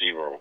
zero.